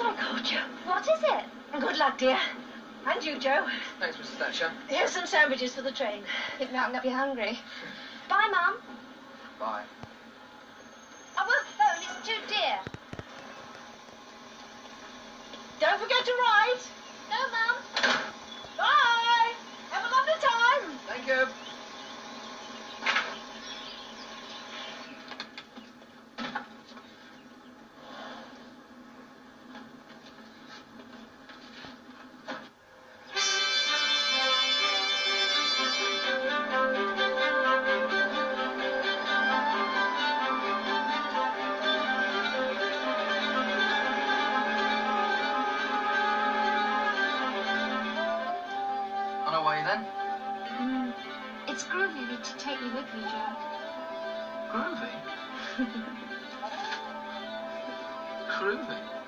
What is it? Good luck, dear. And you, Joe. Thanks, Mrs. Thatcher. Here's some sandwiches for the train. It might not be hungry. Bye, Mum. Bye. Oh, I won't phone. It's too dear. Don't forget to write. On our way then? Mm. It's groovy of you to take me with you, Joe. Groovy. Groovy.